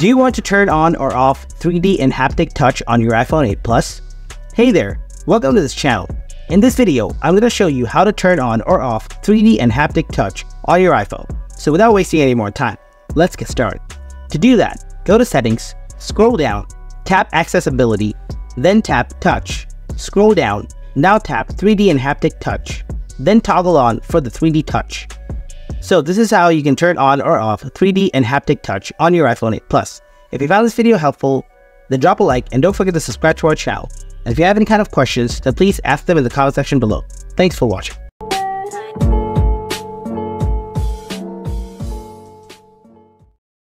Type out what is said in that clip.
Do you want to turn on or off 3D and haptic touch on your iPhone 8 Plus? Hey there, welcome to this channel. In this video, I'm going to show you how to turn on or off 3D and haptic touch on your iPhone. So without wasting any more time, let's get started. To do that, go to settings, scroll down, tap accessibility, then tap touch. Scroll down, now tap 3D and haptic touch, then toggle on for the 3D touch. So this is how you can turn on or off 3D and haptic touch on your iPhone 8 Plus. If you found this video helpful, then drop a like and don't forget to subscribe to our channel. And if you have any kind of questions, then please ask them in the comment section below. Thanks for watching.